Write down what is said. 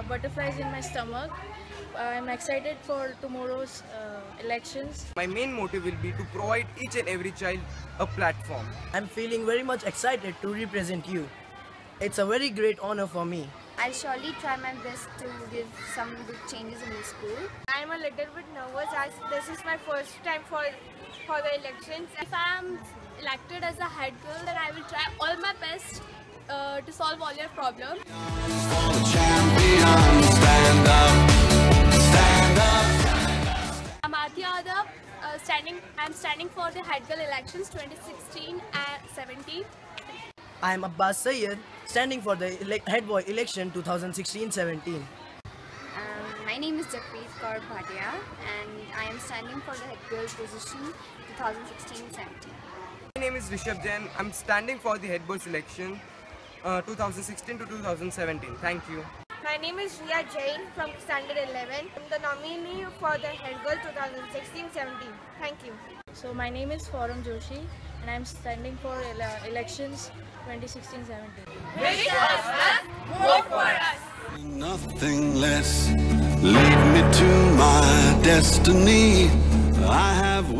getting uh, butterflies in my stomach. I'm excited for tomorrow's uh, elections. My main motive will be to provide each and every child a platform. I'm feeling very much excited to represent you. It's a very great honor for me. I'll surely try my best to give some good changes in the school. I'm a little bit nervous as this is my first time for for the elections. If I'm elected as a head girl, then I will try all my best uh, to solve all your problems. Standing. I'm standing for the head girl elections 2016 and 17. I'm Abbas Sayyed, standing for the ele- head boy election 2016-17. Um, my name is Jaspreet Kaur Bhatia and I am standing for the head girl position 2016-17. My name is Rishabh Jain. I'm standing for the head boy selection uh, 2016 to 2017. Thank you. My name is Ria Jain from Standard 11. I'm the nominee for the head girl 2016-17. Thank you. So my name is Forum Joshi and I'm standing for ele- elections 2016-17. Vote for us. Nothing less lead me to my destiny. I have